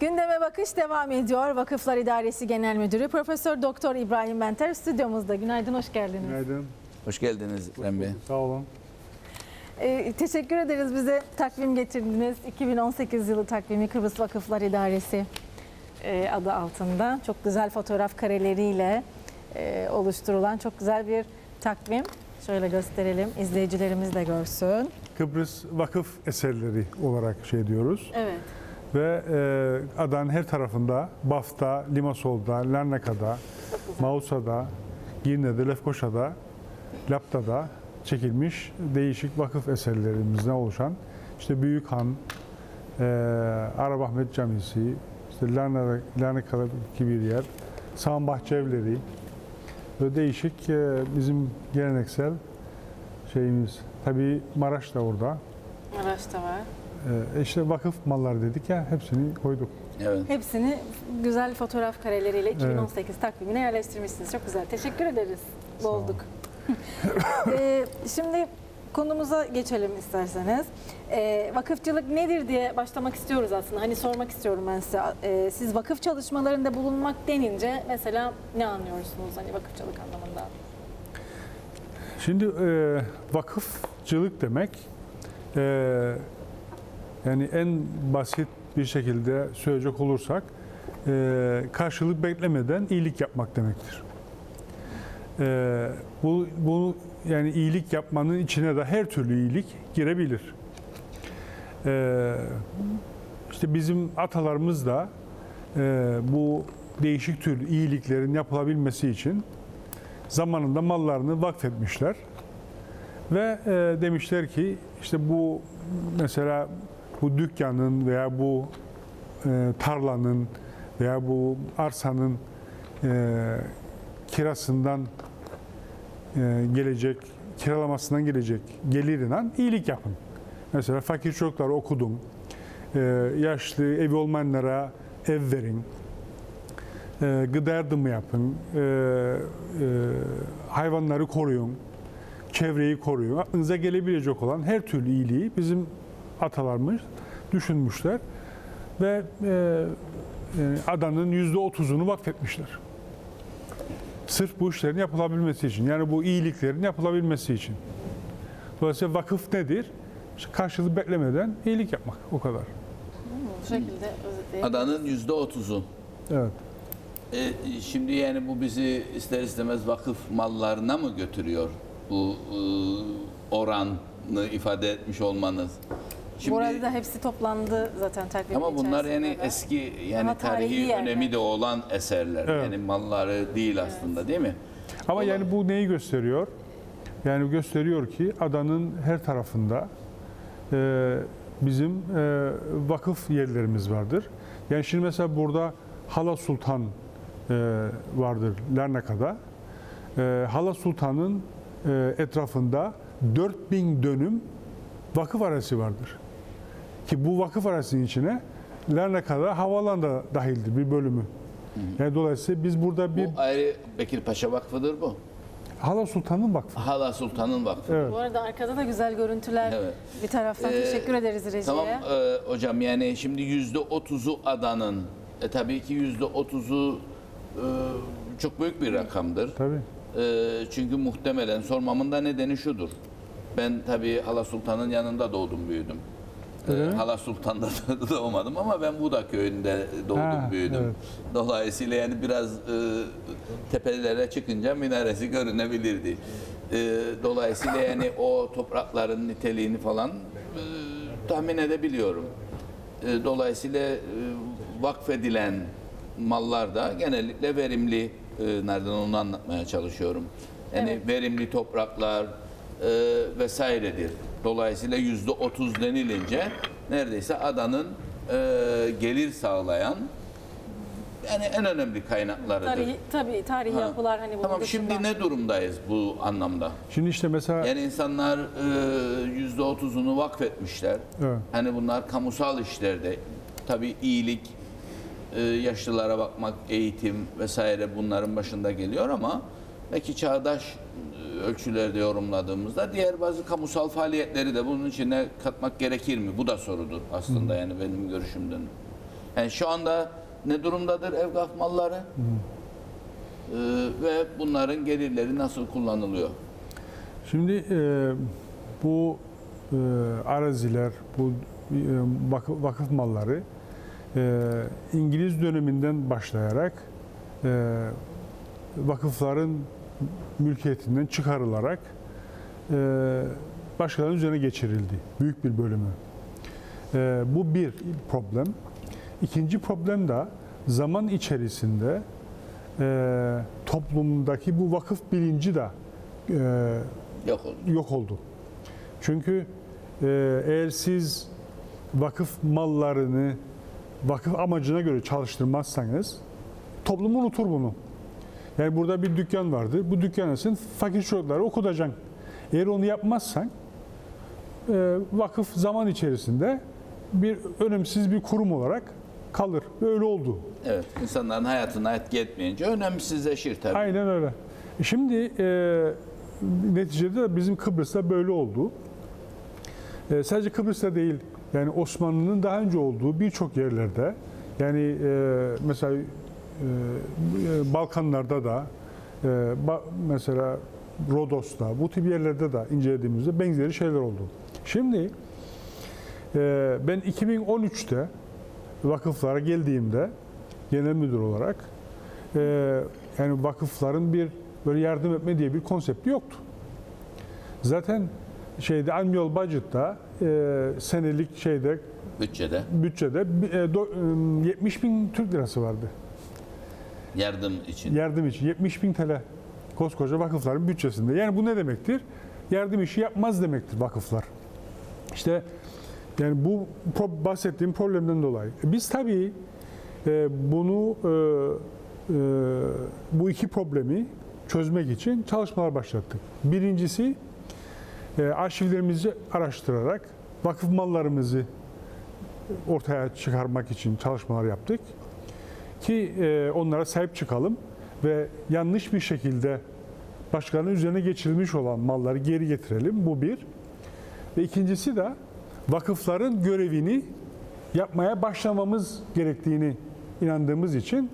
Gündeme bakış devam ediyor. Vakıflar İdaresi Genel Müdürü Profesör Doktor İbrahim Benter stüdyomuzda. Günaydın, hoş geldiniz. Günaydın. Hoş geldiniz Rem Bey. Sağ olun. Ee, teşekkür ederiz bize takvim getirdiniz. 2018 yılı takvimi Kıbrıs Vakıflar İdaresi e, adı altında. Çok güzel fotoğraf kareleriyle e, oluşturulan çok güzel bir takvim. Şöyle gösterelim, izleyicilerimiz de görsün. Kıbrıs vakıf eserleri olarak şey diyoruz. Evet. Ve e, adanın her tarafında Baf'ta, Limasol'da, Larnaka'da, Mausa'da, Girne'de, Lefkoşa'da, Lapta'da çekilmiş değişik vakıf eserlerimizden oluşan işte Büyük Han, e, Arabahmet Camisi, işte Larna- Larnaka'daki bir yer, Sağan Bahçevleri ve değişik e, bizim geleneksel şeyimiz. Tabii Maraş da orada. Maraş'ta var. Ee, işte vakıf malları dedik ya hepsini koyduk. Evet. Hepsini güzel fotoğraf kareleriyle 2018 takvimine yerleştirmişsiniz. Çok güzel. Teşekkür ederiz. Bolduk. Ee, şimdi konumuza geçelim isterseniz. Ee, vakıfçılık nedir diye başlamak istiyoruz aslında. Hani sormak istiyorum ben size. Ee, siz vakıf çalışmalarında bulunmak denince mesela ne anlıyorsunuz hani vakıfçılık anlamında? Şimdi e, vakıfçılık demek e, yani en basit bir şekilde söyleyecek olursak e, karşılık beklemeden iyilik yapmak demektir. E, bu, bu yani iyilik yapmanın içine de her türlü iyilik girebilir. E, işte bizim atalarımız da e, bu değişik tür iyiliklerin yapılabilmesi için zamanında mallarını vakfetmişler. Ve e, demişler ki işte bu mesela bu dükkanın veya bu e, tarlanın veya bu arsanın e, kirasından e, gelecek, kiralamasından gelecek gelirinden iyilik yapın. Mesela fakir çocukları okudun, e, yaşlı evi olmayanlara ev verin, e, gıda yardımı yapın, e, e, hayvanları koruyun, çevreyi koruyun. Aklınıza gelebilecek olan her türlü iyiliği bizim atalarımız düşünmüşler ve e, e, adanın yüzde otuzunu vakfetmişler. Sırf bu işlerin yapılabilmesi için, yani bu iyiliklerin yapılabilmesi için. Dolayısıyla vakıf nedir? İşte karşılık beklemeden iyilik yapmak, o kadar. Bu şekilde özetleyelim. Adanın yüzde otuzu. Evet. E, şimdi yani bu bizi ister istemez vakıf mallarına mı götürüyor? Bu e, oranı ifade etmiş olmanız. Bu arada da hepsi toplandı zaten takvimin ama bunlar yani de. eski yani Ama tarihi tarihi yerler. önemi de olan eserler. Evet. Yani malları değil aslında değil mi? Ama Olan- yani bu neyi gösteriyor? Yani gösteriyor ki adanın her tarafında e, bizim e, vakıf yerlerimiz vardır. Yani şimdi mesela burada Hala Sultan e, vardır Larnaka'da. E, Hala Sultan'ın e, etrafında 4000 dönüm vakıf arası vardır. Ki bu vakıf arasının içine Larnaka'da havalan da dahildir bir bölümü. Yani dolayısıyla biz burada bir Bu ayrı Bekir Paşa Vakfı'dır bu. Hala Sultan'ın vakfı. Hala Sultan'ın vakfı. Evet. Bu arada arkada da güzel görüntüler. Evet. Bir taraftan Ee, teşekkür ederiz rejiye. Tamam e, hocam yani şimdi yüzde otuzu adanın e, tabii ki yüzde otuzu e, çok büyük bir rakamdır. Tabii. E, çünkü muhtemelen sormamın da nedeni şudur. Ben tabii Hala Sultan'ın yanında doğdum büyüdüm. E, mi? Hala Sultan'da da doğmadım ama ben Buda köyünde doğdum Ha, büyüdüm. evet. Dolayısıyla yani biraz e, tepelere çıkınca minaresi görünebilirdi. E, dolayısıyla yani o toprakların niteliğini falan e, tahmin edebiliyorum. E, dolayısıyla e, vakfedilen mallar da genellikle verimli. E, nereden onu anlatmaya çalışıyorum. Yani Evet. verimli topraklar e, vesairedir. Dolayısıyla yüzde otuz denilince neredeyse adanın e, gelir sağlayan yani en önemli kaynaklarıdır. Tarihi, tabii tarihi Ha. yapılar hani bunun Tamam dışında. şimdi ne durumdayız bu anlamda? Şimdi işte mesela Yani insanlar e, yüzde otuzunu vakfetmişler. Evet. Hani bunlar kamusal işlerde tabii iyilik, e, yaşlılara bakmak, eğitim vesaire bunların başında geliyor ama belki çağdaş ölçülerde yorumladığımızda diğer bazı kamusal faaliyetleri de bunun içine katmak gerekir mi? Bu da sorudur aslında yani benim görüşümden. Yani şu anda ne durumdadır evgaf malları? Ee, ve bunların gelirleri nasıl kullanılıyor? Şimdi e, bu e, araziler, bu e, vakıf, vakıf malları e, İngiliz döneminden başlayarak e, vakıfların mülkiyetinden çıkarılarak e, başkalarının üzerine geçirildi. Büyük bir bölümü. E, bu bir problem. İkinci problem de zaman içerisinde e, toplumdaki bu vakıf bilinci de Yok oldu. yok oldu. Çünkü eğer siz vakıf mallarını vakıf amacına göre çalıştırmazsanız toplum unutur bunu. Yani burada bir dükkan vardır. Bu dükkanı sen fakir çocukları okutacaksın. Eğer onu yapmazsan e, vakıf zaman içerisinde bir önemsiz bir kurum olarak kalır. Böyle oldu. Evet, insanların hayatına etki etmeyince önemsizleşir tabii. Aynen öyle. Şimdi e, neticede de bizim Kıbrıs'ta böyle oldu. E, sadece Kıbrıs'ta değil, yani Osmanlı'nın daha önce olduğu birçok yerlerde, yani e, mesela Balkanlarda da, e, mesela Rodos'ta, bu tip yerlerde de incelediğimizde benzeri şeyler oldu. Şimdi e, ben 2013'te vakıflara geldiğimde genel müdür olarak e, yani vakıfların bir böyle yardım etme diye bir konsepti yoktu. Zaten şeyde annual budget'ta e, senelik şeyde Bütçede bütçede e, do- e, 70 bin Türk lirası vardı. Yardım için. Yardım için 70 bin TL koskoca vakıfların bütçesinde. Yani bu ne demektir? Yardım işi yapmaz demektir vakıflar. İşte yani bu bahsettiğim problemden dolayı. E, Biz tabii e, bunu e, bu iki problemi çözmek için çalışmalar başlattık. Birincisi arşivlerimizi araştırarak vakıf mallarımızı ortaya çıkarmak için çalışmalar yaptık ki e, onlara sahip çıkalım ve yanlış bir şekilde başkalarının üzerine geçirilmiş olan malları geri getirelim. Bu bir. Ve ikincisi de vakıfların görevini yapmaya başlamamız gerektiğini inandığımız için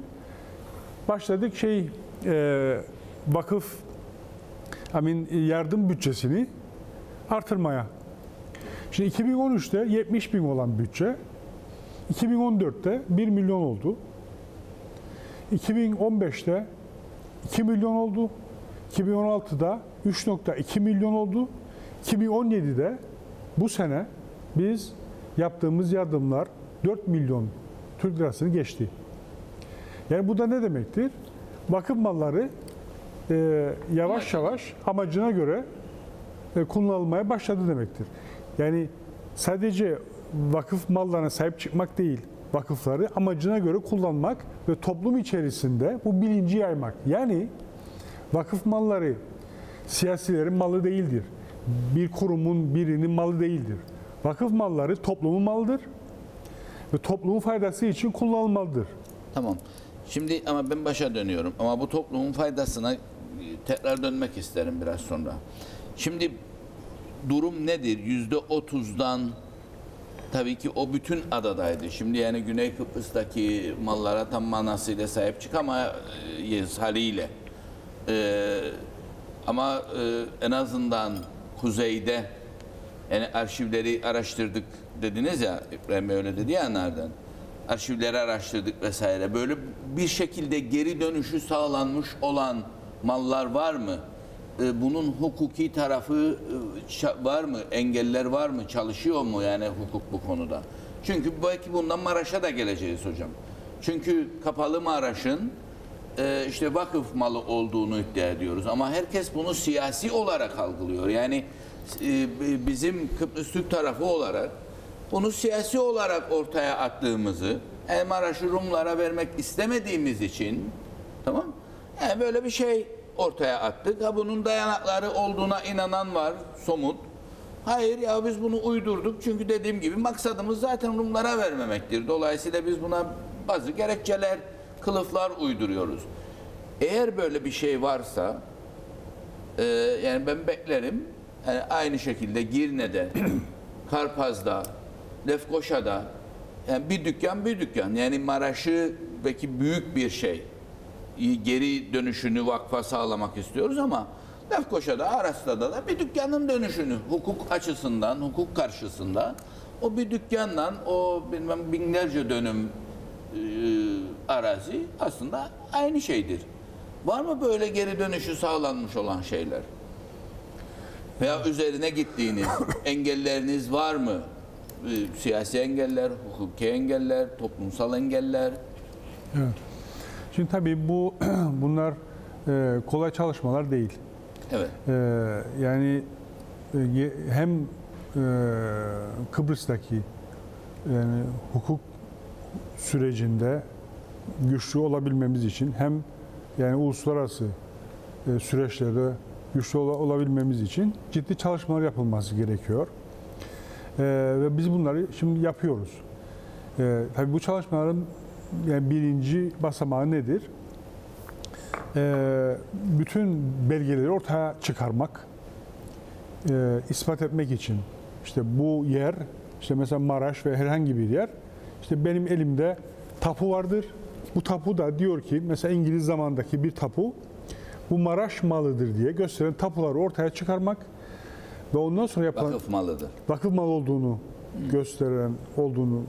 başladık şey e, vakıf amin yardım bütçesini artırmaya. Şimdi 2013'te 70 bin olan bütçe 2014'te 1 milyon oldu. 2015'te 2 milyon oldu. 2016'da 3.2 milyon oldu. 2017'de bu sene biz yaptığımız yardımlar 4 milyon Türk lirasını geçti. Yani bu da ne demektir? Vakıf malları e, yavaş yavaş amacına göre e, kullanılmaya başladı demektir. Yani sadece vakıf mallarına sahip çıkmak değil, vakıfları amacına göre kullanmak ve toplum içerisinde bu bilinci yaymak. Yani vakıf malları siyasilerin malı değildir. Bir kurumun birinin malı değildir. Vakıf malları toplumun malıdır ve toplumun faydası için kullanılmalıdır. Tamam. Şimdi ama ben başa dönüyorum. Ama bu toplumun faydasına e, tekrar dönmek isterim biraz sonra. Şimdi durum nedir? Yüzde otuzdan tabii ki o bütün adadaydı. Şimdi yani Güney Kıbrıs'taki mallara tam manasıyla sahip çıkamayız haliyle. Ee, ama e, en azından kuzeyde yani arşivleri araştırdık dediniz ya İbrahim Bey öyle dedi ya nereden? Arşivleri araştırdık vesaire. Böyle bir şekilde geri dönüşü sağlanmış olan mallar var mı? Ee, Bunun hukuki tarafı e, var mı? Engeller var mı? Çalışıyor mu yani hukuk bu konuda? Çünkü belki bundan Maraş'a da geleceğiz hocam. Çünkü kapalı Maraş'ın e, işte vakıf malı olduğunu iddia ediyoruz. Ama herkes bunu siyasi olarak algılıyor. Yani e, bizim Kıbrıs Türk tarafı olarak bunu siyasi olarak ortaya attığımızı e, Maraş'ı Rumlara vermek istemediğimiz için tamam yani böyle bir şey ortaya attık. Ha bunun dayanakları olduğuna inanan var somut. Hayır ya biz bunu uydurduk çünkü dediğim gibi maksadımız zaten Rumlara vermemektir. Dolayısıyla biz buna bazı gerekçeler, kılıflar uyduruyoruz. Eğer böyle bir şey varsa e, yani ben beklerim yani aynı şekilde Girne'de, Karpaz'da, Lefkoşa'da Yani bir dükkan bir dükkan. Yani Maraş'ı belki büyük bir şey. Geri dönüşünü vakfa sağlamak istiyoruz ama Lefkoşa'da, Aras'ta da bir dükkanın dönüşünü hukuk açısından, hukuk karşısında o bir dükkandan o bilmem binlerce dönüm e, arazi aslında aynı şeydir. Var mı böyle geri dönüşü sağlanmış olan şeyler? Veya üzerine gittiğiniz engelleriniz var mı? Ee, Siyasi engeller, hukuki engeller, toplumsal engeller. Evet. Şimdi tabii bu bunlar e, kolay çalışmalar değil. Evet. E, yani e, hem Kıbrıs'taki yani hukuk sürecinde güçlü olabilmemiz için hem yani uluslararası süreçlerde güçlü ola- olabilmemiz için ciddi çalışmalar yapılması gerekiyor. Ve biz bunları şimdi yapıyoruz. Tabii bu çalışmaların yani birinci basamağı nedir? E, bütün belgeleri ortaya çıkarmak, e, ispat etmek için. İşte bu yer, işte mesela Maraş ve herhangi bir yer, işte benim elimde tapu vardır. Bu tapu da diyor ki, mesela İngiliz zamandaki bir tapu, bu Maraş malıdır diye gösteren tapuları ortaya çıkarmak ve ondan sonra yapılan Vakıf malıdır. vakıf mal olduğunu gösteren olduğunu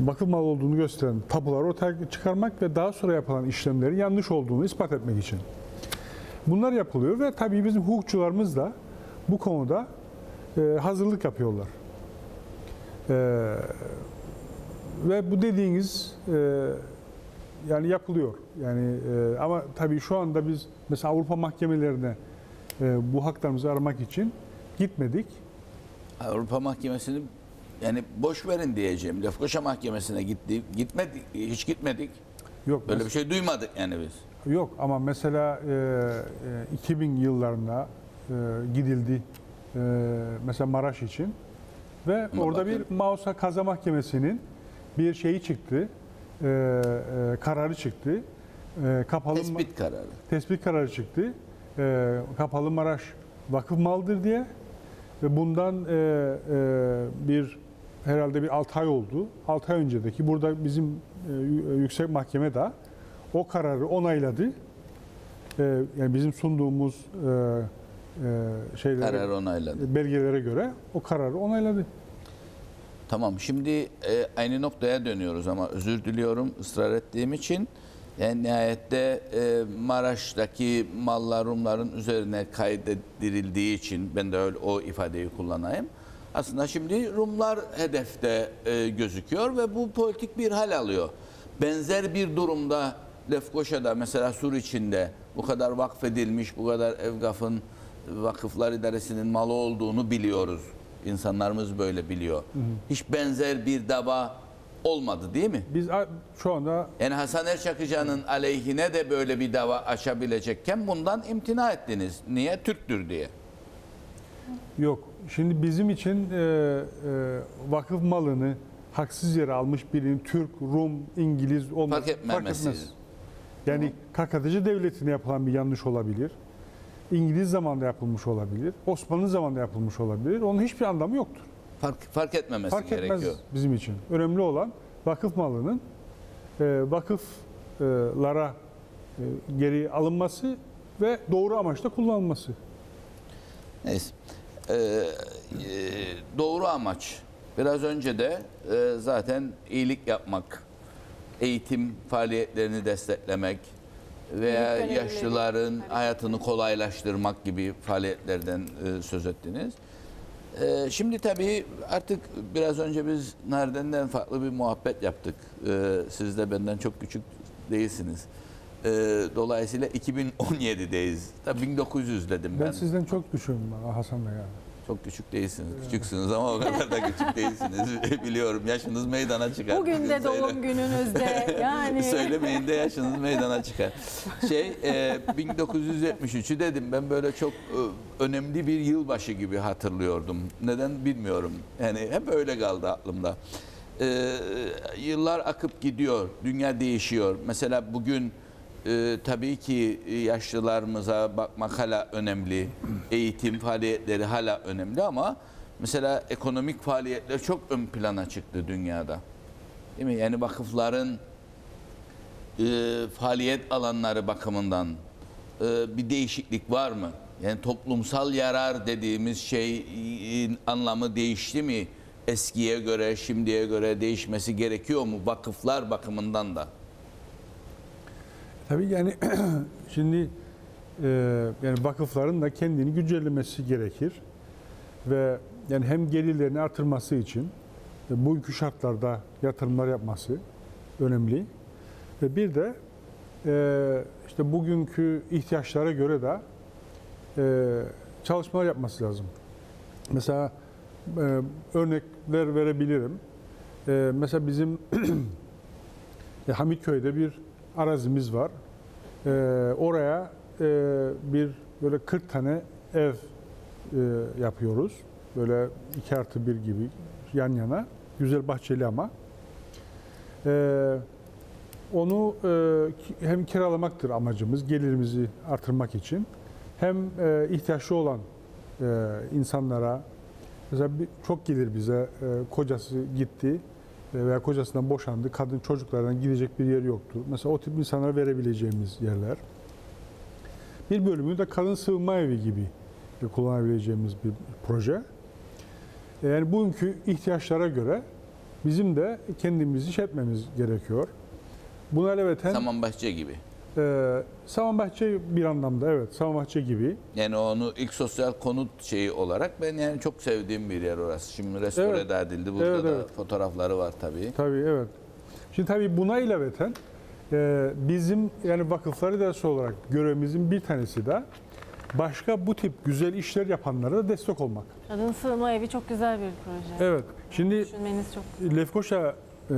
vakıf mal olduğunu gösteren tapuları ortaya çıkarmak ve daha sonra yapılan işlemlerin yanlış olduğunu ispat etmek için. Bunlar yapılıyor ve tabii bizim hukukçularımız da bu konuda e, hazırlık yapıyorlar. E, ve bu dediğiniz e, yani yapılıyor. Yani ama tabii şu anda biz mesela Avrupa mahkemelerine bu haklarımızı aramak için gitmedik. Avrupa Mahkemesi'ni yani boş verin diyeceğim. Lefkoşa Mahkemesi'ne gitti, gitmedik, hiç gitmedik. Yok Böyle bir şey duymadık yani biz. Yok ama mesela e, e, 2000 yıllarında e, gidildi e, mesela Maraş için ve Ama orada bakın- bir Mausa Kaza Mahkemesi'nin bir şeyi çıktı, e, e, kararı çıktı. E, kapalı Tespit kararı. tespit kararı çıktı. E, kapalı Maraş vakıf maldır diye ve bundan e, e, bir herhalde bir 6 ay oldu. 6 ay öncedeki burada bizim e, yü- yüksek mahkeme de o kararı onayladı. E, yani bizim sunduğumuz e, e, şeylere, Kararı onayladı. belgelere göre o kararı onayladı. Tamam şimdi e, aynı noktaya dönüyoruz ama özür diliyorum ısrar ettiğim için. Yani nihayette e, Maraş'taki mallar Rumların üzerine kaydedirildiği için ben de öyle o ifadeyi kullanayım. Aslında şimdi Rumlar hedefte e, gözüküyor ve bu politik bir hal alıyor. Benzer bir durumda Lefkoşa'da mesela Sur içinde bu kadar vakfedilmiş, bu kadar Evgaf'ın Vakıflar İdaresi'nin malı olduğunu biliyoruz. İnsanlarımız böyle biliyor. Hiç benzer bir dava olmadı değil mi? Biz şu anda Yani Hasan Erçakıcan'ın aleyhine de böyle bir dava açabilecekken bundan imtina ettiniz. Niye? Türktür diye. Yok. Şimdi bizim için e, e, vakıf malını haksız yere almış birinin Türk, Rum, İngiliz olması Fark etmemesi. Yani KKTC devletine yapılan bir yanlış olabilir. İngiliz zamanında yapılmış olabilir. Osmanlı zamanında yapılmış olabilir. Onun hiçbir anlamı yoktur. Fark, fark etmemesi Fark etmez gerekiyor. bizim için. Önemli olan vakıf malının e, vakıflara e, geri alınması ve doğru amaçla kullanılması. Neyse. Ee, e, doğru amaç. Biraz önce de e, zaten iyilik yapmak, eğitim faaliyetlerini desteklemek veya yaşlıların hayatını kolaylaştırmak gibi faaliyetlerden e, söz ettiniz. E, şimdi tabii artık biraz önce biz Narden'den farklı bir muhabbet yaptık. E, siz de benden çok küçük değilsiniz. E, dolayısıyla 2017'deyiz. Tabii 1900 dedim Ben, ben. sizden çok düşüğüm Hasan Bey. Yani. Çok küçük değilsiniz. Küçüksünüz ama o kadar da küçük değilsiniz. Biliyorum yaşınız meydana çıkar. Bugün de Söyle- doğum gününüzde yani. Söylemeyin de yaşınız meydana çıkar. Şey e, 1973'ü dedim ben böyle çok e, önemli bir yılbaşı gibi hatırlıyordum. Neden bilmiyorum. Yani hep öyle kaldı aklımda. E, yıllar akıp gidiyor. Dünya değişiyor. Mesela bugün e, tabii ki yaşlılarımıza bakmak hala önemli. Eğitim faaliyetleri hala önemli ama mesela ekonomik faaliyetler çok ön plana çıktı dünyada. Değil mi? Yani vakıfların e, faaliyet alanları bakımından e, bir değişiklik var mı? Yani toplumsal yarar dediğimiz şeyin anlamı değişti mi? Eskiye göre, şimdiye göre değişmesi gerekiyor mu? Vakıflar bakımından da. Tabii yani şimdi e, yani vakıfların da kendini güncellemesi gerekir ve yani hem gelirlerini artırması için e, bugünkü şartlarda yatırımlar yapması önemli ve bir de e, işte bugünkü ihtiyaçlara göre de e, çalışmalar yapması lazım. Mesela e, örnekler verebilirim. E, mesela bizim e, Hamitköy'de bir arazimiz var. E, oraya e, bir böyle 40 tane ev e, yapıyoruz. Böyle 2 artı 1 gibi yan yana. Güzel bahçeli ama. E, onu e, hem kiralamaktır amacımız, gelirimizi artırmak için. Hem e, ihtiyaçlı olan e, insanlara, mesela bir, çok gelir bize, e, kocası gitti veya kocasından boşandı, kadın çocuklardan gidecek bir yer yoktur. Mesela o tip insanlara verebileceğimiz yerler. Bir bölümü de kadın sığınma evi gibi kullanabileceğimiz bir proje. E, Yani bugünkü ihtiyaçlara göre bizim de kendimizi şey etmemiz gerekiyor. Buna elbeten Samanbahçe gibi. E, Samanbahçe bir anlamda evet Samanbahçe gibi. Yani onu ilk sosyal konut şeyi olarak ben yani çok sevdiğim bir yer orası. Şimdi restore Evet. edildi. Burada Evet, da evet. fotoğrafları var tabii. Tabii evet. Şimdi tabii buna ilaveten e, bizim yani vakıflar idaresi olarak görevimizin bir tanesi de başka bu tip güzel işler yapanlara da destek olmak. Kadın sığınma evi çok güzel bir proje. Evet. Şimdi Düşünmeniz çok Lefkoşa e,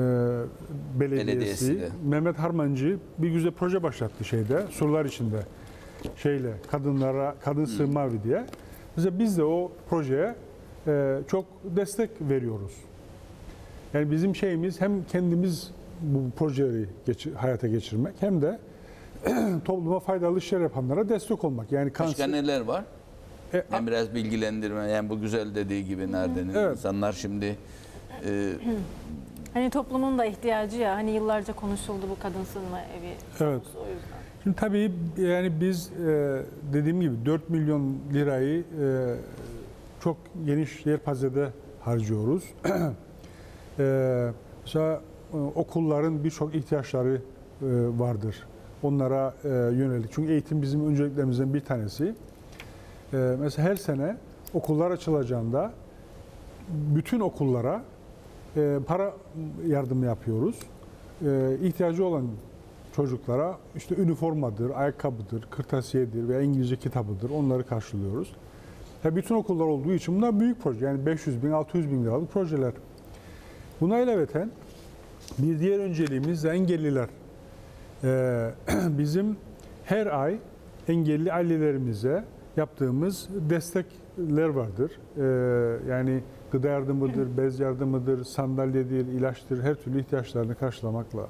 Belediyesi, Belediyesi de. Mehmet Harmancı bir güzel proje başlattı şeyde, surlar içinde. Şeyle kadınlara kadın sığınma evi diye. Mesela biz de o projeye e, çok destek veriyoruz. Yani bizim şeyimiz hem kendimiz bu projeleri geçi- hayata geçirmek hem de topluma faydalı işler yapanlara destek olmak. Yani Başka kanser, neler var? E, Yani biraz bilgilendirme. Yani bu güzel dediği gibi neredenin Evet. insanlar şimdi e, Hani toplumun da ihtiyacı ya hani yıllarca konuşuldu bu kadın sığınma evi. Evet. O yüzden. Şimdi tabii yani biz e, dediğim gibi 4 milyon lirayı e, çok geniş yelpazede harcıyoruz. e, mesela okulların birçok ihtiyaçları vardır. Onlara yönelik. Çünkü eğitim bizim önceliklerimizden bir tanesi. Mesela her sene okullar açılacağında bütün okullara e, para yardımı yapıyoruz. E, ihtiyacı olan çocuklara işte üniformadır, ayakkabıdır, kırtasiyedir veya İngilizce kitabıdır onları karşılıyoruz. Ya bütün okullar olduğu için bunlar büyük proje. Yani 500 bin, 600 bin liralık projeler. Buna ilaveten bir diğer önceliğimiz de engelliler. Ee, bizim her ay engelli ailelerimize yaptığımız destekler vardır. Ee, yani gıda yardımıdır, bez yardımıdır, sandalyedir, ilaçtır, her türlü ihtiyaçlarını karşılamakla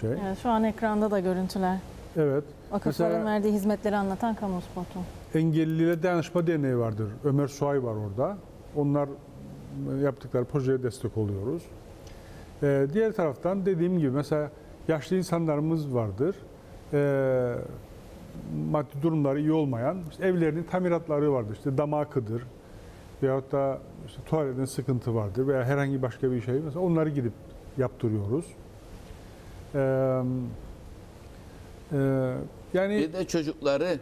şey. Evet, şu an ekranda da görüntüler. Evet. Vakıfların Mesela- verdiği hizmetleri anlatan kamu spotu. Engellilere Dayanışma Derneği vardır. Ömer Suay var orada. Onlar yaptıkları projeye destek oluyoruz. Ee, diğer taraftan dediğim gibi mesela yaşlı insanlarımız vardır. Ee, maddi durumları iyi olmayan işte evlerinin tamiratları vardır. İşte damakıdır veyahut da işte tuvaletin sıkıntı vardır veya herhangi başka bir şey. Mesela onları gidip yaptırıyoruz. Ee, e, yani bir de çocukları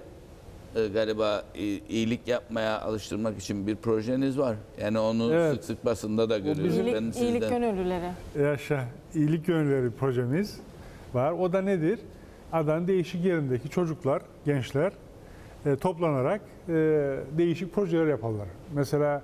e, galiba iyilik yapmaya alıştırmak için bir projeniz var. Yani onu Evet. sık sık basında da görüyoruz. İyilik, ben iyilik sizden gönüllüleri. Yaşa iyilik gönülleri projemiz var. O da nedir? Adanın değişik yerindeki çocuklar, gençler e, toplanarak e, değişik projeler yaparlar. Mesela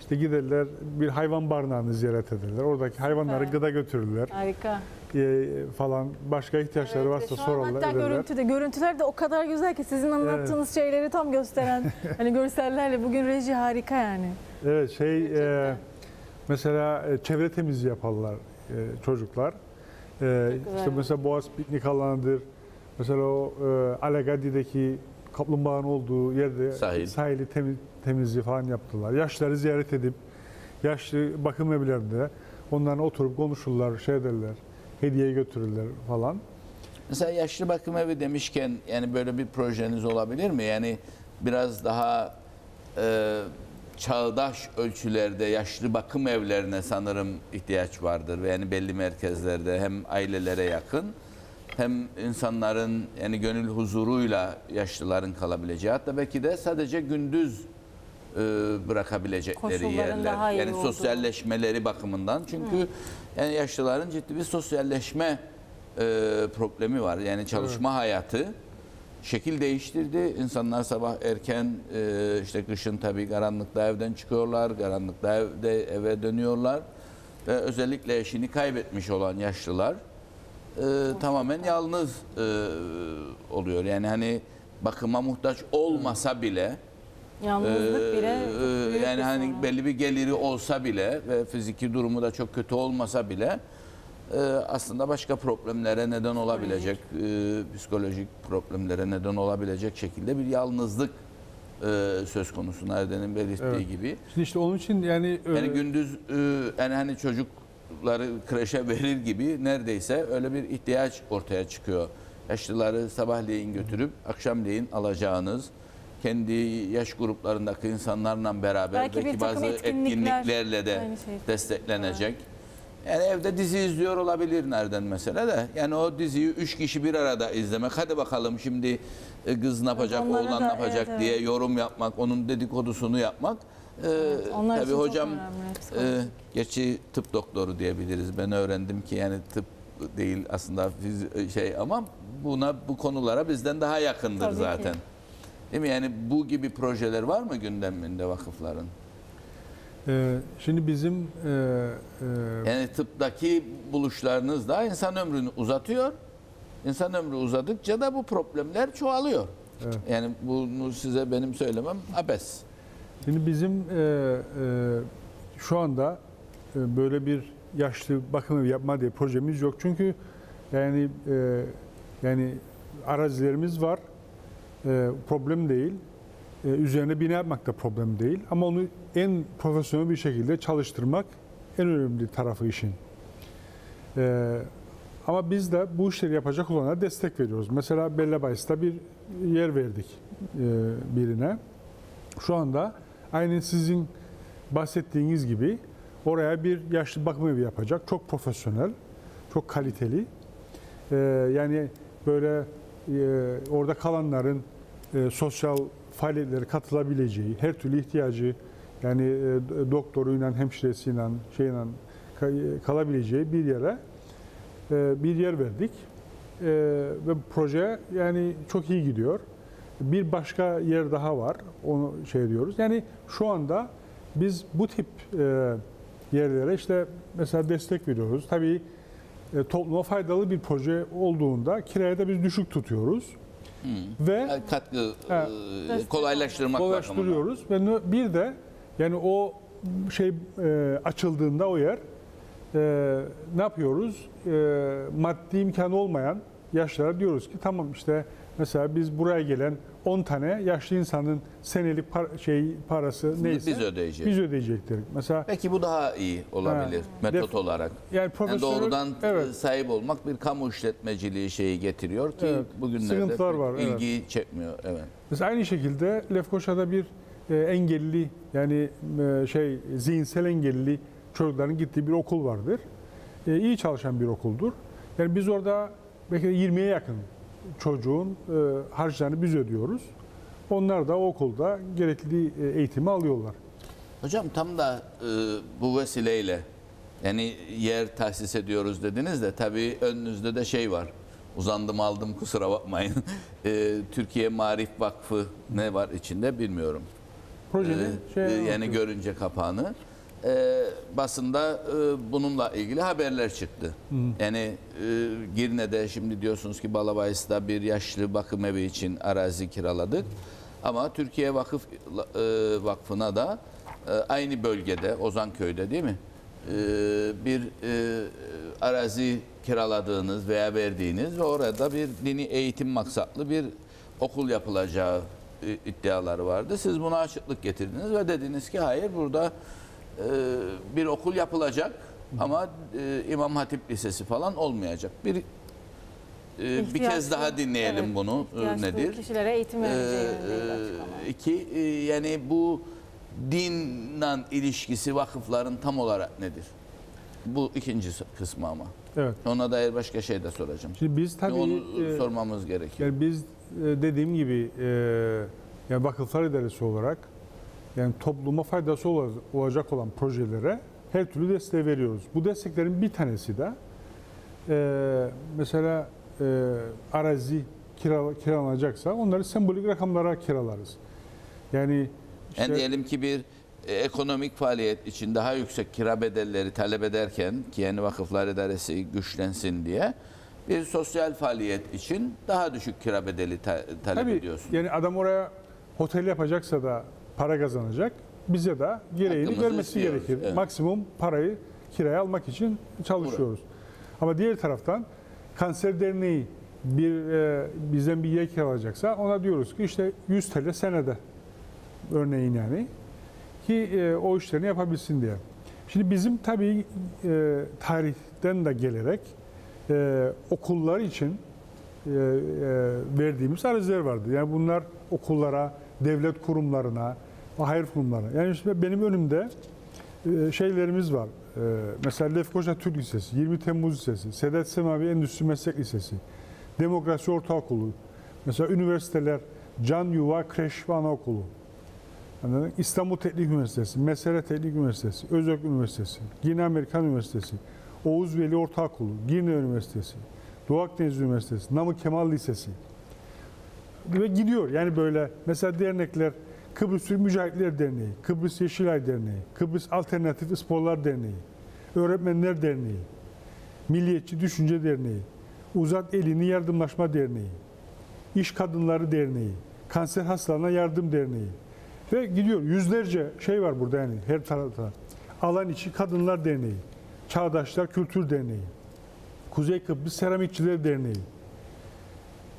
işte giderler bir hayvan barınağını ziyaret ederler. Oradaki hayvanları Süper. gıda götürürler Harika. e, falan. Başka ihtiyaçları Evet, varsa sorarlar, Hatta ederler. görüntüde, görüntüler de o kadar güzel ki sizin anlattığınız şeyleri tam gösteren hani görsellerle bugün reji harika yani. Evet şey e, mesela e, çevre temizliği yaparlar e, çocuklar. E, işte mesela Boğaz piknik alanıdır. Mesela o e, Alagadi'deki kaplumbağanın olduğu yerde Sahil. sahili temiz, temizliği falan yaptılar. Yaşları ziyaret edip yaşlı bakım evlerinde Onlarla oturup konuşurlar, şey ederler, hediye götürürler falan. Mesela yaşlı bakım evi demişken yani böyle bir projeniz olabilir mi? Yani biraz daha e, çağdaş ölçülerde yaşlı bakım evlerine sanırım ihtiyaç vardır. Ve Yani belli merkezlerde hem ailelere yakın hem insanların yani gönül huzuruyla yaşlıların kalabileceği hatta belki de sadece gündüz e, bırakabilecekleri Koşulların yerler. Yani olduğu. sosyalleşmeleri bakımından. Çünkü yani yaşlıların ciddi bir sosyalleşme e, problemi var. Yani çalışma hayatı şekil değiştirdi. İnsanlar sabah erken e, işte kışın tabii karanlıkta evden çıkıyorlar. Karanlıkta evde eve dönüyorlar. Ve özellikle eşini kaybetmiş olan yaşlılar e, tamamen yalnız e, oluyor. Yani hani bakıma muhtaç olmasa bile Yalnızlık bile ee, çok büyük yani hani sorun. belli bir geliri olsa bile ve fiziki durumu da çok kötü olmasa bile e, aslında başka problemlere neden olabilecek, e, psikolojik problemlere neden olabilecek şekilde bir yalnızlık e, söz konusu Nerden'in belirttiği Evet. gibi. Şimdi işte onun için yani, Yani e, gündüz e, yani hani çocukları kreşe verir gibi neredeyse öyle bir ihtiyaç ortaya çıkıyor. Yaşlıları sabahleyin götürüp akşamleyin alacağınız kendi yaş gruplarındaki insanlarla beraber Belki belki, bazı etkinlikler, etkinliklerle de şey. desteklenecek. Yani evde dizi izliyor olabilir nereden mesela de. Yani o diziyi üç kişi bir arada izlemek. Hadi bakalım şimdi e, kız ne yapacak, Onlara oğlan da- ne yapacak evet, diye evet. yorum yapmak, onun dedikodusunu yapmak. E, onlar tabii hocam önemli, e, gerçi tıp doktoru diyebiliriz. Ben öğrendim ki yani tıp değil aslında fiz- şey ama buna bu konulara bizden daha yakındır Tabii ki. zaten. Değil mi? Yani bu gibi projeler var mı gündeminde vakıfların? e, şimdi bizim e, e, Yani tıptaki buluşlarınız da insan ömrünü uzatıyor. İnsan ömrü uzadıkça da bu problemler çoğalıyor. Evet. Yani bunu size benim söylemem abes. Şimdi bizim e, e, şu anda e, böyle bir yaşlı bakım evi yapma diye projemiz yok. Çünkü yani e, yani arazilerimiz var. E, problem değil. E, üzerine bina yapmak da problem değil. Ama onu en profesyonel bir şekilde çalıştırmak en önemli tarafı işin. E, ama biz de bu işleri yapacak olana destek veriyoruz. Mesela Bellebayıs'ta bir yer verdik e, birine. Şu anda aynen sizin bahsettiğiniz gibi oraya bir yaşlı bakım evi yapacak. Çok profesyonel, çok kaliteli. Ee, yani böyle e, orada kalanların e, sosyal faaliyetlere katılabileceği, her türlü ihtiyacı yani e, doktoruyla, hemşiresiyle, şeyle ka- kalabileceği bir yere e, bir yer verdik. E, ve proje yani çok iyi gidiyor. Bir başka yer daha var. Onu şey diyoruz. Yani şu anda biz bu tip e, yerlere işte mesela destek veriyoruz. Tabii e, topluma faydalı bir proje olduğunda kiraya da biz düşük tutuyoruz. Ve Yani Katkı e, kolaylaştırmak bakımından. dolaştırıyoruz ve bir de yani o şey e, açıldığında o yer e, ne yapıyoruz? E, maddi imkanı olmayan yaşlara diyoruz ki tamam işte mesela biz buraya gelen 10 tane yaşlı insanın senelik par- şey parası neyse Biz ödeyeceğiz. biz ödeyecektik. Mesela Belki bu daha iyi olabilir Ha. metot olarak. yani Yani doğrudan evet sahip olmak bir kamu işletmeciliği şeyi getiriyor ki Evet. bugünlerde var, evet. ilgiyi çekmiyor. Evet. Mesela aynı şekilde Lefkoşa'da bir e, engelli yani e, şey zihinsel engelli çocukların gittiği bir okul vardır. E, iyi çalışan bir okuldur. Yani biz orada belki de 20'ye yakın çocuğun e, harçlarını biz ödüyoruz. Onlar da okulda gerekli e, eğitimi alıyorlar. Hocam tam da e, bu vesileyle yani yer tahsis ediyoruz dediniz de tabii önünüzde de şey var. Uzandım aldım kusura bakmayın. E, Türkiye Marif Vakfı ne var içinde bilmiyorum. Projenin Ee, şey e, yani görünce kapağını e, basında e, bununla ilgili haberler çıktı. Yani e, Girne'de şimdi diyorsunuz ki Balabayıs'ta bir yaşlı bakım evi için arazi kiraladık. Ama Türkiye Vakıf e, Vakfı'na da e, aynı bölgede Ozanköy'de değil mi? E, bir e, arazi kiraladığınız veya verdiğiniz ve orada bir dini eğitim maksatlı bir okul yapılacağı e, iddiaları vardı. Siz buna açıklık getirdiniz ve dediniz ki hayır burada bir okul yapılacak Ama e, İmam Hatip Lisesi falan olmayacak. Bir e, bir kez daha dinleyelim evet, bunu e, nedir? Kişilere eğitim vereceği Ee, açıklama. iki yani bu dinle ilişkisi vakıfların tam olarak nedir? Bu ikinci kısmı ama. Evet. Ona dair başka şey de soracağım. Şimdi biz tabii Onu e, sormamız gerekiyor. Yani biz dediğim gibi e, yani Vakıflar İdaresi olarak yani topluma faydası ola- olacak olan projelere her türlü desteği veriyoruz. Bu desteklerin bir tanesi de e, mesela e, arazi kira, kiralanacaksa onları sembolik rakamlara kiralarız. Yani işte, Yani diyelim ki bir e, ekonomik faaliyet için daha yüksek kira bedelleri talep ederken ki yani vakıflar idaresi güçlensin diye bir sosyal faaliyet için daha düşük kira bedeli ta- talep tabii, ediyorsun. yani adam oraya otel yapacaksa da para kazanacak. Bize de gereğini Hakkımızı vermesi istiyoruz, gerekir. evet. Maksimum parayı kiraya almak için çalışıyoruz. Ama diğer taraftan Kanser Derneği bir e, bizden bir yer kiralayacaksa ona diyoruz ki işte 100 TL senede örneğin yani ki e, o işlerini yapabilsin diye. Şimdi bizim tabii e, tarihten de gelerek e, okullar için e, e, verdiğimiz araziler vardı. Yani bunlar okullara, devlet kurumlarına, hayır kurumlarına. Yani işte benim önümde e, şeylerimiz var. E, mesela Lefkoşa Türk Lisesi, 20 Temmuz Lisesi, Sedat Semavi Endüstri Meslek Lisesi, Demokrasi Ortaokulu, mesela üniversiteler, Can Yuva Kreş ve Anaokulu, mı? İstanbul Teknik Üniversitesi, Mesele Teknik Üniversitesi, Özök Üniversitesi, Gine Amerikan Üniversitesi, Oğuz Veli Ortaokulu, Girne Üniversitesi, Doğu Akdeniz Üniversitesi, Namık Kemal Lisesi. Ve gidiyor yani böyle mesela dernekler Kıbrıs Türk Mücahitler Derneği, Kıbrıs Yeşilay Derneği, Kıbrıs Alternatif Sporlar Derneği, Öğretmenler Derneği, Milliyetçi Düşünce Derneği, Uzat Elini Yardımlaşma Derneği, İş Kadınları Derneği, Kanser Hastalarına Yardım Derneği ve gidiyor yüzlerce şey var burada yani her tarafta. Alan içi Kadınlar Derneği, Çağdaşlar Kültür Derneği, Kuzey Kıbrıs Seramikçiler Derneği.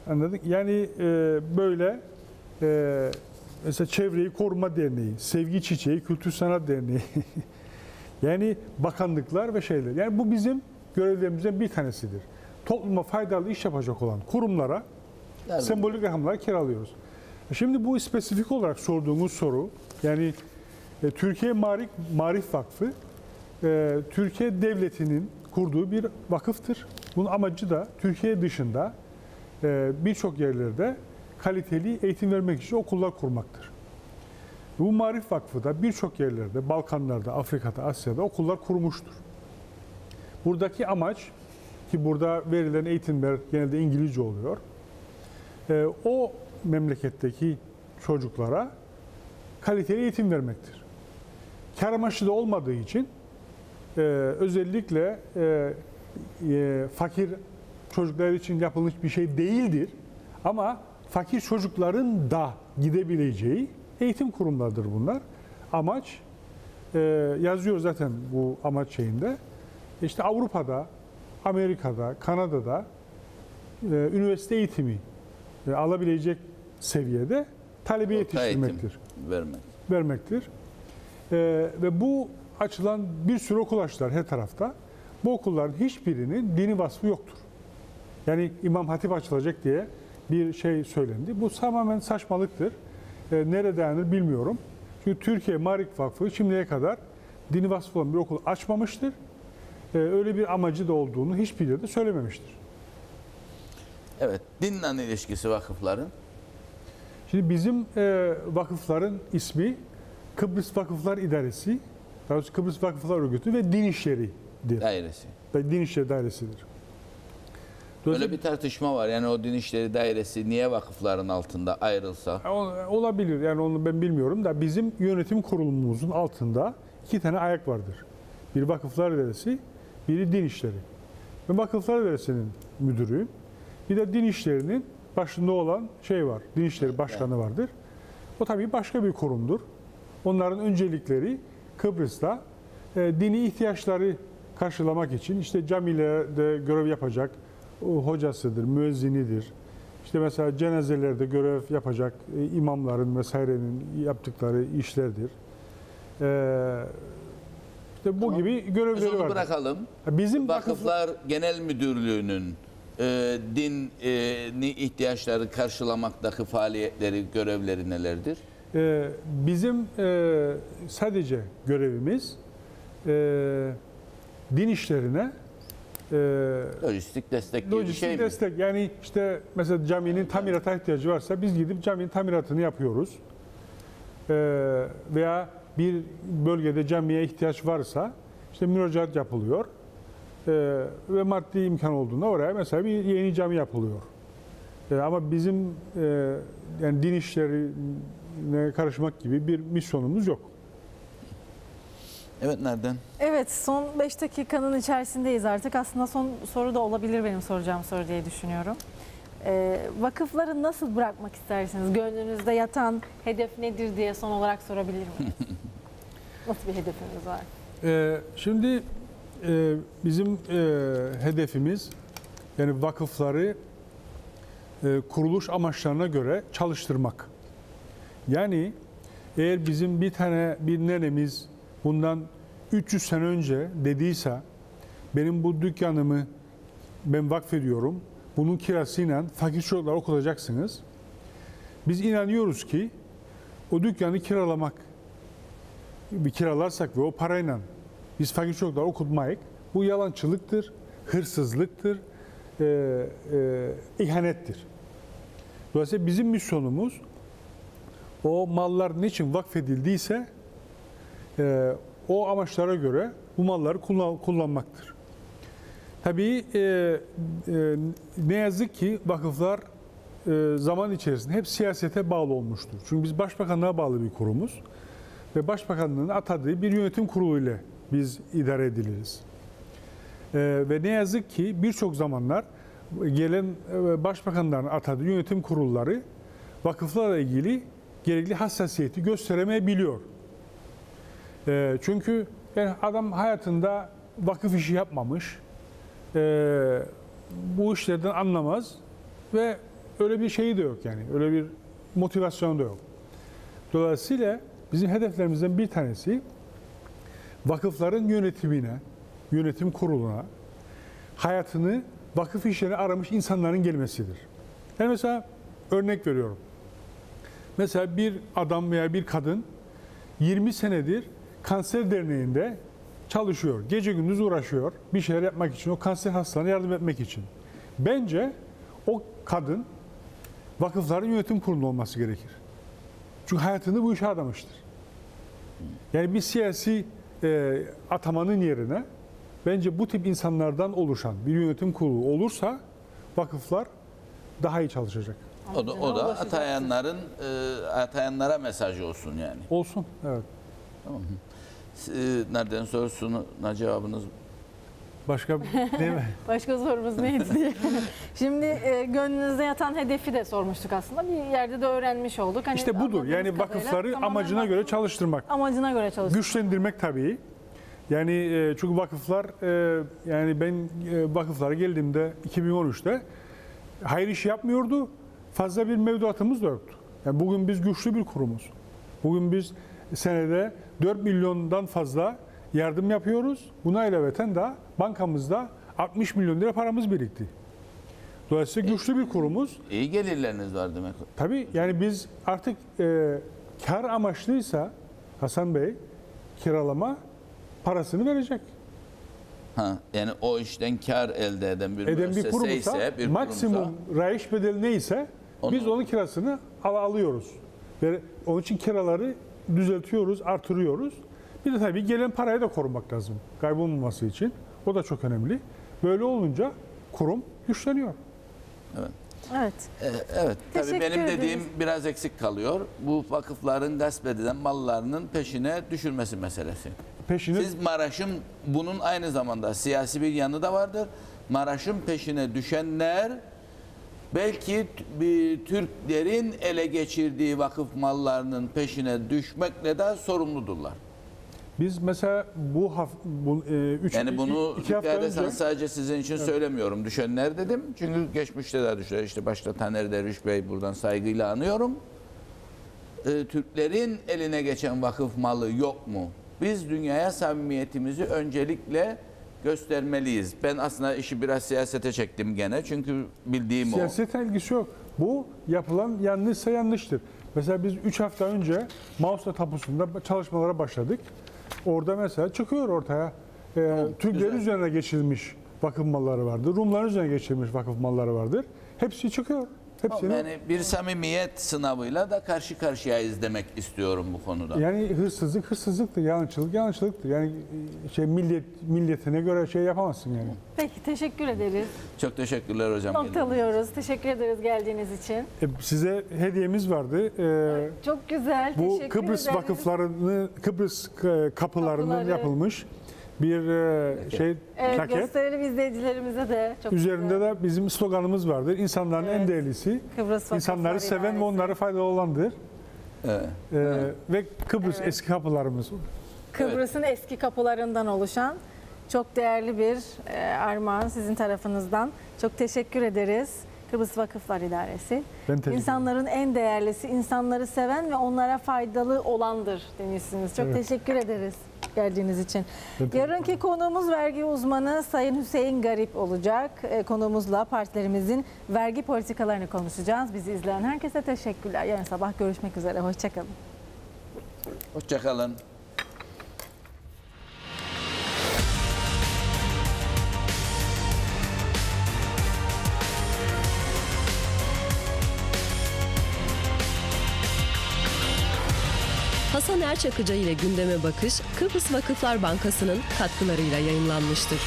Anladık? Yani e, böyle e, mesela Çevreyi Koruma Derneği, Sevgi Çiçeği Kültür Sanat Derneği. yani bakanlıklar ve şeyler. Yani bu bizim görevlerimizden bir tanesidir. Topluma faydalı iş yapacak olan kurumlara Yardım. sembolik rakamlar kiralıyoruz. Şimdi bu spesifik olarak sorduğumuz soru, yani e, Türkiye Marif, Marif Vakfı, e, Türkiye Devleti'nin kurduğu bir vakıftır. Bunun amacı da Türkiye dışında e, birçok yerlerde kaliteli eğitim vermek için okullar kurmaktır. Bu Marif Vakfı da birçok yerlerde, Balkanlarda, Afrika'da, Asya'da okullar kurmuştur. Buradaki amaç ki burada verilen eğitimler genelde İngilizce oluyor. E, o memleketteki çocuklara kaliteli eğitim vermektir. Kar amaçlı da olmadığı için e, özellikle e, fakir çocuklar için yapılmış bir şey değildir. Ama fakir çocukların da gidebileceği eğitim kurumlarıdır bunlar. Amaç e, yazıyor zaten bu amaç şeyinde. İşte Avrupa'da, Amerika'da, Kanada'da e, üniversite eğitimi e, alabilecek seviyede talebe yetiştirmektir vermek. vermektir. Ee, ve bu açılan bir sürü okul açtılar her tarafta. Bu okulların hiçbirinin dini vasfı yoktur. Yani İmam Hatip açılacak diye bir şey söylendi. Bu tamamen saçmalıktır. Ee, nereye dayanır bilmiyorum. Çünkü Türkiye Marif Vakfı şimdiye kadar dini vasfı olan bir okul açmamıştır. Ee, öyle bir amacı da olduğunu hiçbir yerde söylememiştir. Evet, dinle ilişkisi vakıfların. Şimdi bizim e, vakıfların ismi Kıbrıs Vakıflar İdaresi, daha Kıbrıs Vakıflar Örgütü ve Din İşleri'dir. dairesi. Din İşleri Dairesi'dir. Böyle bir tartışma var. Yani o din işleri dairesi niye vakıfların altında ayrılsa? Olabilir yani onu ben bilmiyorum da bizim yönetim kurulumumuzun altında iki tane ayak vardır. Bir Vakıflar İdaresi, biri Din İşleri. Ben Vakıflar İdaresi'nin müdürüyüm. Bir de Din İşleri'nin başında olan şey var, Din İşleri Başkanı vardır. O tabii başka bir kurumdur. Onların öncelikleri Kıbrıs'ta e, dini ihtiyaçları karşılamak için işte camilerde görev yapacak hocasıdır, müezzinidir. İşte mesela cenazelerde görev yapacak e, imamların vesairenin yaptıkları işlerdir. Ee, İşte bu gibi Biz görevleri onu var. bırakalım. Bizim vakıf, Vakıflar Genel Müdürlüğü'nün e, din e, ihtiyaçları karşılamaktaki faaliyetleri, görevleri nelerdir? e, bizim e, sadece görevimiz e, din işlerine Lojistik destek bir lojistik şey mi? destek. Yani işte mesela caminin tamirata ihtiyacı varsa biz gidip caminin tamiratını yapıyoruz. E, veya bir bölgede camiye ihtiyaç varsa işte müracaat yapılıyor. E, ve maddi imkan olduğunda oraya mesela bir yeni cami yapılıyor. E, ama bizim e, yani din işlerine karışmak gibi bir misyonumuz yok. Evet nereden? Evet son 5 dakikanın içerisindeyiz artık. Aslında son soru da olabilir benim soracağım soru diye düşünüyorum. Ee, vakıfları nasıl bırakmak istersiniz? Gönlünüzde yatan hedef nedir diye son olarak sorabilir miyiz? nasıl bir hedefiniz var? Ee, şimdi e, bizim e, hedefimiz yani vakıfları e, kuruluş amaçlarına göre çalıştırmak. Yani eğer bizim bir tane bir nenemiz bundan 300 sene önce dediyse benim bu dükkanımı ben vakfediyorum. Bunun kirasıyla fakir çocuklar okutacaksınız. Biz inanıyoruz ki o dükkanı kiralamak bir kiralarsak ve o parayla biz fakir çocuklar okutmayık. Bu yalançılıktır, hırsızlıktır, e, e, ihanettir. Dolayısıyla bizim misyonumuz o mallar niçin vakfedildiyse e, o amaçlara göre bu malları kullan, kullanmaktır. Tabii e, e, ne yazık ki vakıflar e, zaman içerisinde hep siyasete bağlı olmuştur. Çünkü biz başbakanlığa bağlı bir kurumuz ve başbakanlığın atadığı bir yönetim kurulu ile biz idare ediliriz. E, ve ne yazık ki birçok zamanlar gelen e, başbakanların atadığı yönetim kurulları vakıflarla ilgili gerekli hassasiyeti gösteremeyebiliyor. E, çünkü yani adam hayatında vakıf işi yapmamış, e, bu işlerden anlamaz ve öyle bir şeyi de yok yani, öyle bir motivasyonu da yok. Dolayısıyla bizim hedeflerimizden bir tanesi vakıfların yönetimine, yönetim kuruluna hayatını vakıf işlerine aramış insanların gelmesidir. Yani mesela örnek veriyorum. Mesela bir adam veya bir kadın 20 senedir kanser derneğinde çalışıyor. Gece gündüz uğraşıyor bir şeyler yapmak için, o kanser hastalarına yardım etmek için. Bence o kadın vakıfların yönetim kurulunda olması gerekir. Çünkü hayatını bu işe adamıştır. Yani bir siyasi e, atamanın yerine bence bu tip insanlardan oluşan bir yönetim kurulu olursa vakıflar daha iyi çalışacak. O da, o da atayanların e, atayanlara mesaj olsun yani. Olsun. Evet. Tamam? E, nereden sorusunu cevabınız Başka değil mi? Başka sorumuz neydi. Şimdi e, gönlünüzde yatan hedefi de sormuştuk aslında. Bir yerde de öğrenmiş olduk. Hani İşte budur. Yani vakıfları amacına göre çalıştırmak. Amacına göre çalışmak. Güçlendirmek tabii. Yani e, çünkü vakıflar e, yani ben e, vakıflara geldiğimde 2013'te hayır işi yapmıyordu. Fazla bir mevduatımız da yoktu. Yani bugün biz güçlü bir kurumuz. Bugün biz senede 4 milyondan fazla yardım yapıyoruz. Buna ilaveten de bankamızda 60 milyon lira paramız birikti. Dolayısıyla güçlü bir kurumuz. iyi gelirleriniz var demek. Tabii yani biz artık e, kar amaçlıysa Hasan Bey kiralama parasını verecek. Ha, yani o işten kar elde eden bir Eden bir kurumsa ise, bir maksimum kurumsa, rayiç bedeli neyse Onu- biz onun kirasını al alıyoruz. Ve onun için kiraları düzeltiyoruz, artırıyoruz. Bir de tabii gelen parayı da korumak lazım kaybolmaması için. O da çok önemli. Böyle olunca kurum güçleniyor. Evet. Evet, tabii Teşekkür benim ederiz. dediğim biraz eksik kalıyor. Bu vakıfların gasp edilen mallarının peşine düşürmesi meselesi. Peşini Siz Maraş'ın bunun aynı zamanda siyasi bir yanı da vardır. Maraş'ın peşine düşenler belki Türklerin ele geçirdiği vakıf mallarının peşine düşmekle de sorumludurlar. biz mesela bu haf, bu, e, üç, Yani bunu iki hafta önce sadece sizin için söylemiyorum. Düşenler dedim. Çünkü geçmişte de düşer. İşte başta Taner Derviş Bey buradan saygıyla anıyorum. Ee, Türklerin eline geçen vakıf malı yok mu? Biz dünyaya samimiyetimizi öncelikle göstermeliyiz. Ben aslında işi biraz siyasete çektim gene çünkü bildiğim o. Siyasetle ilgisi yok. Bu yapılan yanlışsa yanlıştır. Mesela biz 3 hafta önce Mausa tapusunda çalışmalara başladık. Orada mesela çıkıyor ortaya. Ee, Türkler üzerine geçirilmiş vakıf malları vardır. Rumların üzerine geçirilmiş vakıf malları vardır. Hepsi çıkıyor. Hepsini. Yani bir samimiyet sınavıyla da karşı karşıyayız demek istiyorum bu konuda. Yani hırsızlık hırsızlıktır, yanlışlık yanlışlıktır. Yani şey millet milliyetine göre şey yapamazsın yani. Peki teşekkür ederiz. Çok teşekkürler hocam. Noktalıyoruz. Teşekkür ederiz geldiğiniz için. E, size hediyemiz vardı. Ee, Çok güzel. bu teşekkür Kıbrıs ederiz. vakıflarını Kıbrıs e, kapılarının Kapıları. yapılmış bir e, şey Evet, plaket. gösterelim izleyicilerimize de. Çok Üzerinde güzel. de bizim sloganımız vardır. İnsanların en Evet. değerlisi, Kıbrıs insanları seven ve onlara faydalı olandır. Evet. Ee, Ve Kıbrıs eski kapılarımız. Kıbrıs'ın eski kapılarından oluşan çok değerli bir e, armağan sizin tarafınızdan. Çok teşekkür ederiz. Kıbrıs Vakıflar İdaresi. Ben İnsanların en değerlisi, insanları seven ve onlara faydalı olandır demişsiniz. Çok Evet. teşekkür ederiz geldiğiniz için. Yarınki konuğumuz vergi uzmanı Sayın Hüseyin Garip olacak. E, Konuğumuzla partilerimizin vergi politikalarını konuşacağız. Bizi izleyen herkese teşekkürler. Yarın sabah görüşmek üzere. Hoşçakalın. Hoşçakalın. Hasan Erçakıca ile gündeme bakış Kıbrıs Vakıflar Bankası'nın katkılarıyla yayınlanmıştır.